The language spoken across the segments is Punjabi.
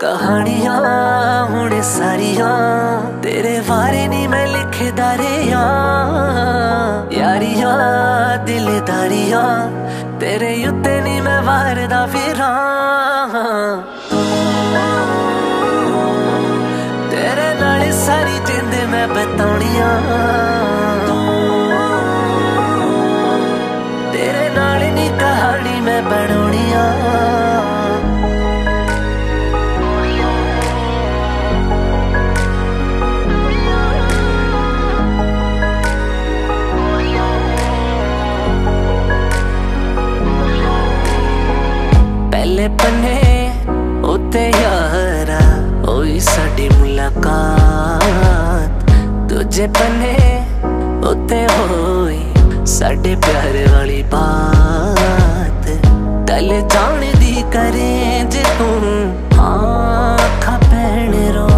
ਕਹਾਣੀਆਂ ਹੁਣ ਸਾਰੀਆਂ ਤੇਰੇ ਵਾਰੇ ਨਹੀਂ ਮੈਂ ਲਿਖਦਾ ਰਿਆ ਯਾਰੀਆਂ, ਦਿਲਦਾਰੀਆਂ ਤੇਰੇ ਉੱਤੇ ਨਹੀਂ ਮੈਂ ਵਾਰਦਾ ਫਿਰਾਂ। ਤੇਰੇ ਨਾਲ ਸਾਰੀ ਜਿੰਦ ਮੈਂ ਬਤਾਉਣੀਆਂ। ਪਹਿਲੇ ਪੰਨੇ ਉੱਤੇ ਯਾਰਾ ਹੋਈ ਸਾਡੀ ਮੁਲਾਕਾਤ। ਦੂਜੇ ਪੰਨੇ ਉੱਤੇ ਹੋਈ ਸਾਡੇ ਪਿਆਰ ਵਾਲੀ ਬਾਤ। ਦਲ ਜਾਣਦੀ ਕਰੇ ਜੇ ਤੂੰ ਆਖਾਂ ਪੈਣ ਰੋ।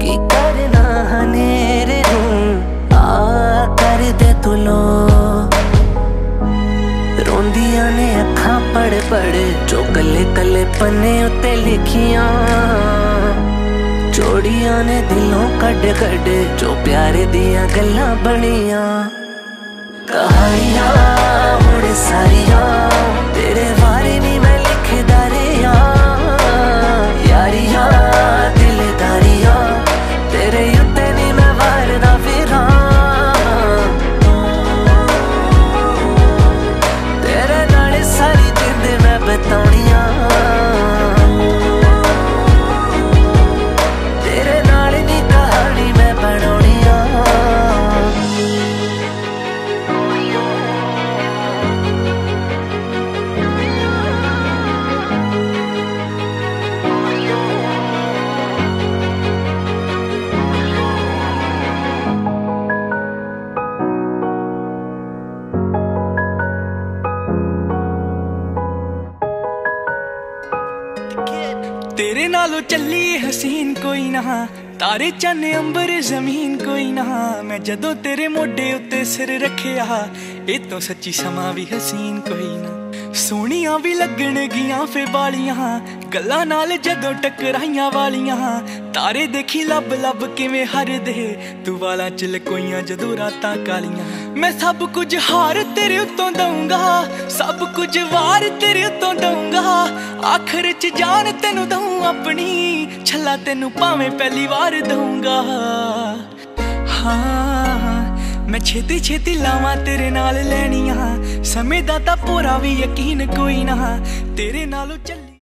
ਕੀ ਕਰਨਾ ਹਨੇਰੇ ਨੂੰ? ਆ ਕਰ ਦੇ ਤੂੰ ਲੋ। ਰੋਂਦੀਆਂ ਨੇ ਪੜ ਪੜ ਜੋ ਕੱਲੇ ਕੱਲੇ ਪੰਨੇ ਉੱਤੇ ਲਿਖੀਆਂ। ਜੋੜੀਆਂ ਨੇ ਦਿਲੋਂ ਕੱਢ ਕੱਢ ਜੋ ਪਿਆਰੇ ਦੀਆਂ ਗੱਲਾਂ ਬਣੀਆਂ। ਤੇਰੇ ਨਾਲੋਂ ਚੱਲੀ ਹਸੀਨ ਕੋਈ ਨਾ। ਤਾਰੇ ਚੰਨ ਅੰਬਰ ਜ਼ਮੀਨ ਕੋਈ ਨਾ। ਮੈਂ ਜਦੋਂ ਤੇਰੇ ਮੋਢੇ ਉੱਤੇ ਸਿਰ ਰੱਖਿਆ, ਇਹ ਤੋਂ ਸੱਚੀ ਸਮਾਂ ਵੀ ਹਸੀਨ ਕੋਈ ਨਾ। ਸੋਹਣੀਆਂ ਵੀ ਲੱਗਣਗੀਆਂ ਫੇ ਵਾਲੀਆਂ। ਗੱਲਾਂ ਨਾਲ ਜਦੋਂ ਟਕਰਾਈਆਂ ਵਾਲੀਆਂ। ਤਾਰੇ ਦੇਖੀ ਲੱਭ ਲੱਭ ਕਿਵੇਂ ਹਰਦੇ। ਤੂੰ ਵਾਲਾਂ ਚ ਲਕੋਈਆਂ ਜਦੋਂ ਰਾਤਾਂ ਕਾਲੀਆਂ। ਮੈਂ ਸਭ ਕੁਝ ਹਾਰ ਤੇਰੇ ਉੱਤੋਂ ਦਊਂਗਾ। ਸਭ ਕੁਝ ਵਾਰ ਤੇਰੇ ਉੱਤੋਂ ਦਊਂਗਾ। ਆਖਰ ਚ ਜਾਨ ਤੈਨੂੰ ਦਊਂ ਆਪਣੀ। ਛੱਲਾ ਤੈਨੂੰ ਭਾਵੇਂ ਪਹਿਲੀ ਵਾਰ ਦਊਂਗਾ। ਹਾਂ। ਮੈਂ ਛੇਤੀ ਛੇਤੀ ਲਾਵਾਂ ਤੇਰੇ ਨਾਲ ਲੈਣੀਆਂ। ਸਮੇਂ ਦਾ ਤਾਂ ਪੂਰਾ ਵੀ ਯਕੀਨ ਕੋਈ ਨਾ। ਤੇਰੇ ਨਾਲੋਂ ਚੱਲੀ